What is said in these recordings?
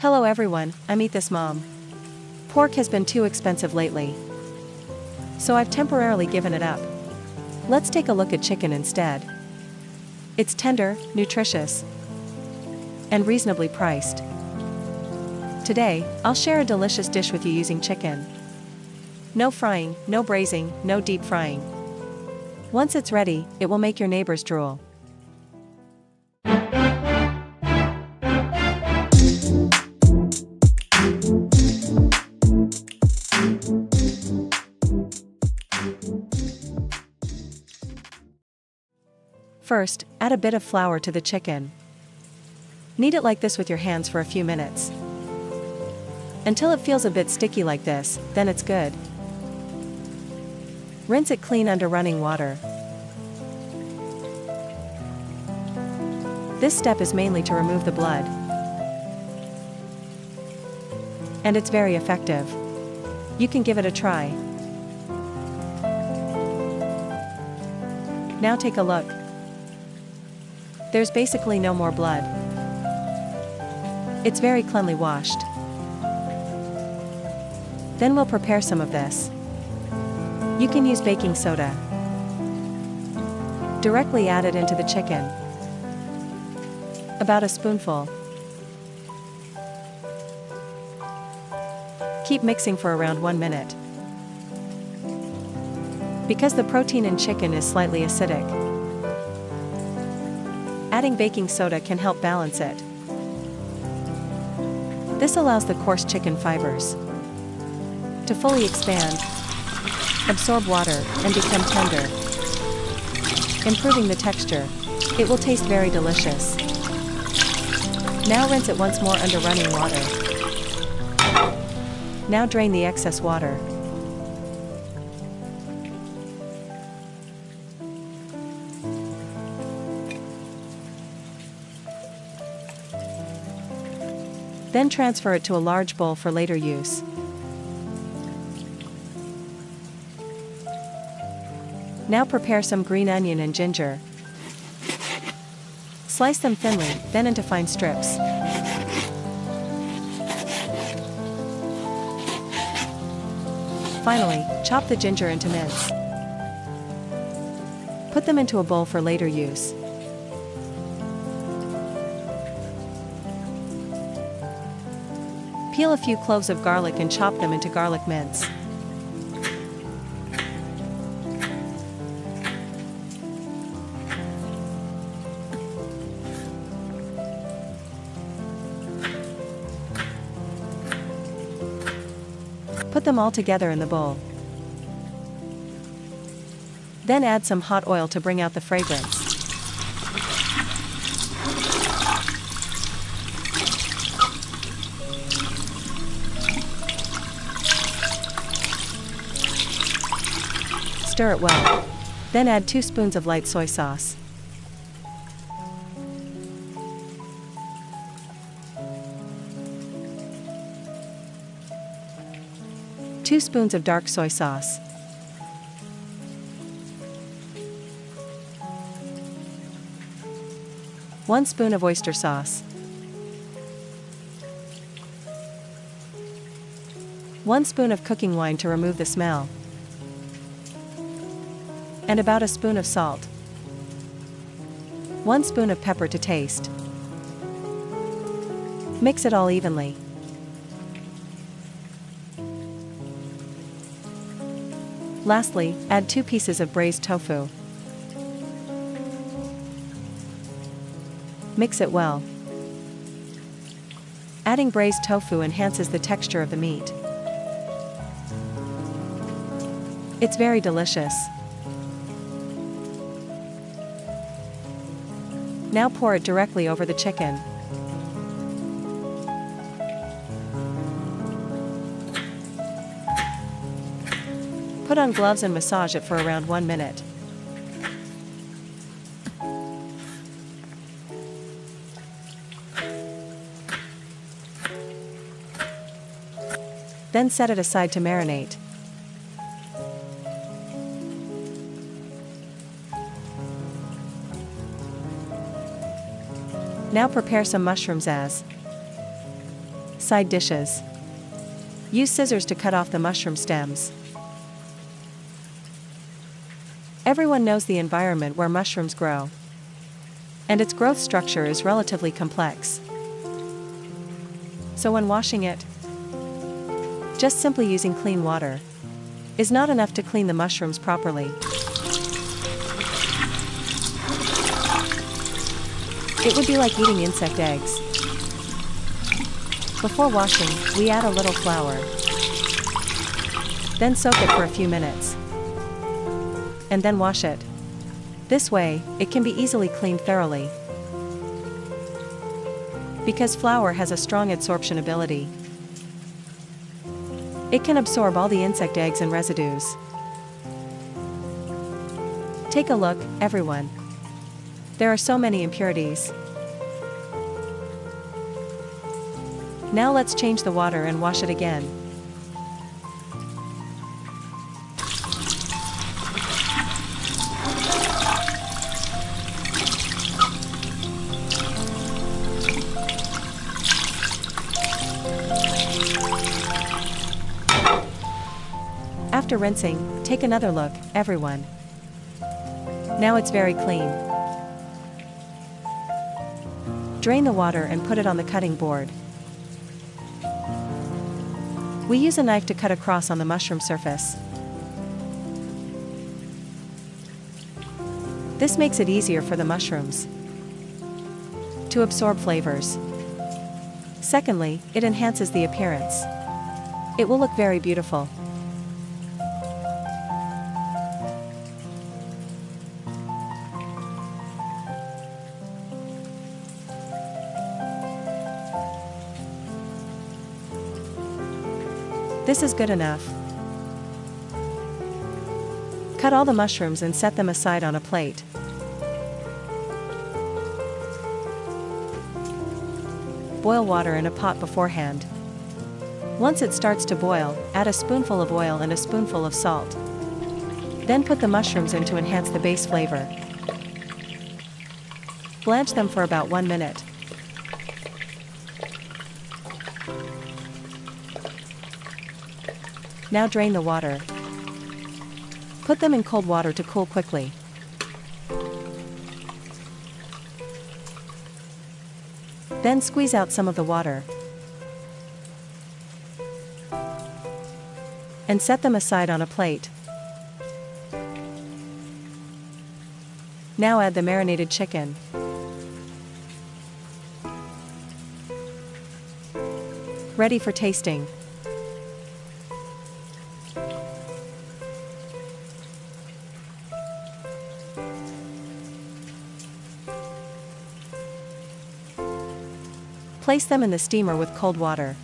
Hello everyone, I'm Eat This Mom. Pork has been too expensive lately. So I've temporarily given it up. Let's take a look at chicken instead. It's tender, nutritious, and reasonably priced. Today, I'll share a delicious dish with you using chicken. No frying, no braising, no deep frying. Once it's ready, it will make your neighbors drool. First, add a bit of flour to the chicken. Knead it like this with your hands for a few minutes. Until it feels a bit sticky like this, then it's good. Rinse it clean under running water. This step is mainly to remove the blood. And it's very effective. You can give it a try. Now take a look. There's basically no more blood. It's very cleanly washed. Then we'll prepare some of this. You can use baking soda. Directly add it into the chicken. About a spoonful. Keep mixing for around one minute. Because the protein in chicken is slightly acidic, adding baking soda can help balance it. This allows the coarse chicken fibers to fully expand, absorb water, and become tender, improving the texture. It will taste very delicious. Now rinse it once more under running water. Now drain the excess water. Then transfer it to a large bowl for later use. Now prepare some green onion and ginger. Slice them thinly, then into fine strips. Finally, chop the ginger into mince. Put them into a bowl for later use. Peel a few cloves of garlic and chop them into garlic mince. Put them all together in the bowl. Then add some hot oil to bring out the fragrance. Stir it well. Then add 2 spoons of light soy sauce. Two spoons of dark soy sauce. One spoon of oyster sauce. One spoon of cooking wine to remove the smell and about a spoon of salt. 1 spoon of pepper to taste. Mix it all evenly. Lastly, add 2 pieces of braised tofu. Mix it well. Adding braised tofu enhances the texture of the meat. It's very delicious. Now pour it directly over the chicken. Put on gloves and massage it for around one minute. Then set it aside to marinate. Now prepare some mushrooms as Side dishes. Use scissors to cut off the mushroom stems. Everyone knows the environment where mushrooms grow. And its growth structure is relatively complex. So when washing it, just simply using clean water is not enough to clean the mushrooms properly. It would be like eating insect eggs. Before washing, we add a little flour. Then soak it for a few minutes. And then wash it. This way, it can be easily cleaned thoroughly. Because flour has a strong adsorption ability. It can absorb all the insect eggs and residues. Take a look, everyone. There are so many impurities. Now let's change the water and wash it again. After rinsing, take another look, everyone. Now it's very clean. Drain the water and put it on the cutting board. We use a knife to cut across on the mushroom surface. This makes it easier for the mushrooms to absorb flavors. Secondly, it enhances the appearance. It will look very beautiful. This is good enough. Cut all the mushrooms and set them aside on a plate. Boil water in a pot beforehand. Once it starts to boil, add a spoonful of oil and a spoonful of salt. Then put the mushrooms in to enhance the base flavor. Blanch them for about one minute. Now drain the water. Put them in cold water to cool quickly. Then squeeze out some of the water. And set them aside on a plate. Now add the marinated chicken. Ready for tasting. Place them in the steamer with cold water.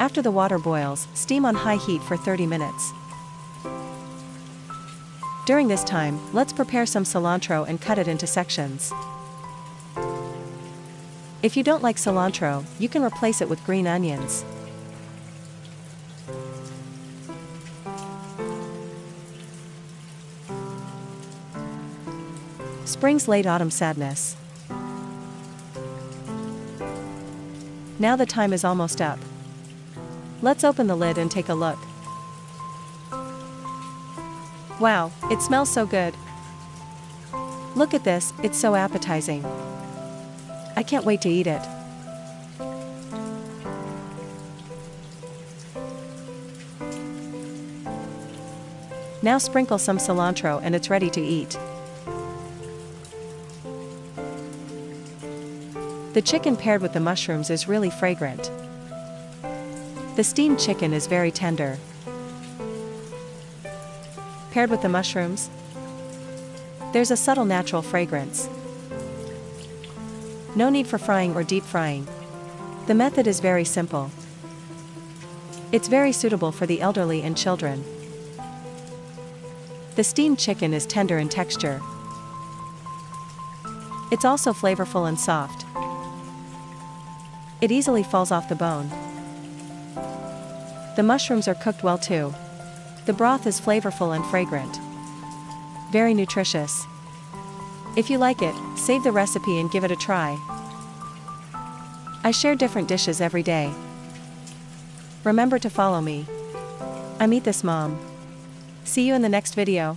After the water boils, steam on high heat for 30 minutes. During this time, let's prepare some cilantro and cut it into sections. If you don't like cilantro, you can replace it with green onions. Spring's late autumn sadness. Now the time is almost up. Let's open the lid and take a look. Wow, it smells so good. Look at this, it's so appetizing. I can't wait to eat it. Now sprinkle some cilantro and it's ready to eat. The chicken paired with the mushrooms is really fragrant. The steamed chicken is very tender. Paired with the mushrooms, there's a subtle natural fragrance. No need for frying or deep frying. The method is very simple. It's very suitable for the elderly and children. The steamed chicken is tender in texture. It's also flavorful and soft. It easily falls off the bone. The mushrooms are cooked well too. The broth is flavorful and fragrant. Very nutritious. If you like it, save the recipe and give it a try. I share different dishes every day. Remember to follow me. I'm Eat This Mom. See you in the next video.